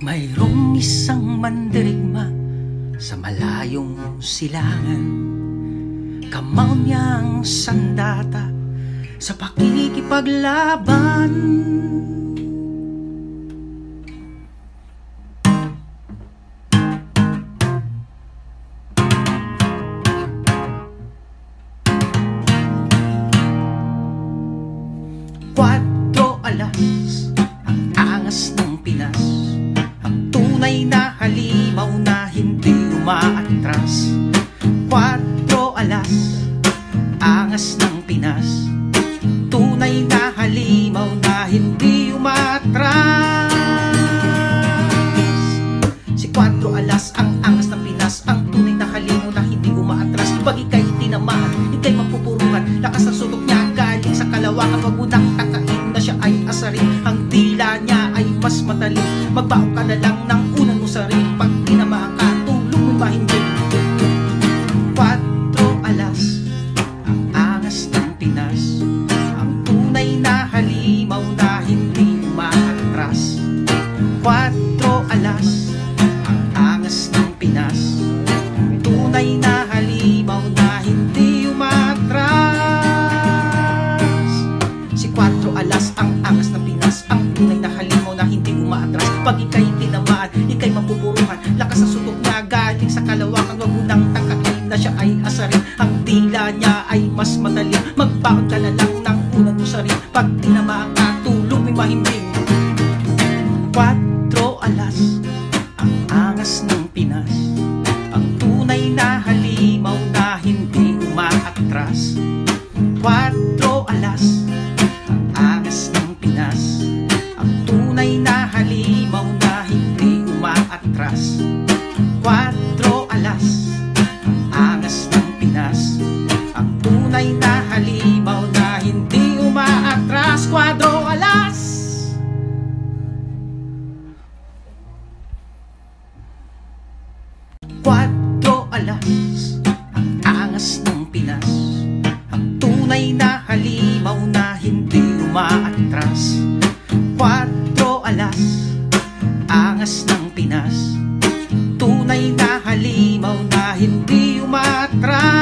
Mayroong isang mandirigma sa malayong silangan. Kamaw niyang sandata sa pakikipaglaban. Cuatro alas ang angas ng tunay na halimaw na hindi umaatras. Cuatro alas angas ng Pinas. Tunay na halimaw na hindi umatras Si Cuatro alas ang angas ng Pinas. Ang tunay na halimaw na hindi umaatras. Pag ikay tinamaan, ikay mapupuruhan Lakas ng suntok niya galing sa kalawangan Wag mo na siya ay asarin. Ang tila niya ay mas matalim Magbaon ka na lang tunay na halimaw na hindi umaatras Pag ikay tinamaan, ikay mapupuruhan. Lakas ng sutok na galing sa kalawakan. Wag mo nang tangkain na siya ay asarin. Ang tila niya ay mas matalim Magbaon ka na lang ng unan mo sa rin. Pag tinamaan ka, tulong may mahimbing Cuatro alas ang angas ng Pinas. Ang tunay na halimaw na hindi umaatras. Cuatro 4 alas Ang angas ng Pinas Ang tunay na halimaw na hindi umaatras. 4 alas Angas ng Pinas. Tunay na halimaw na hindi umatras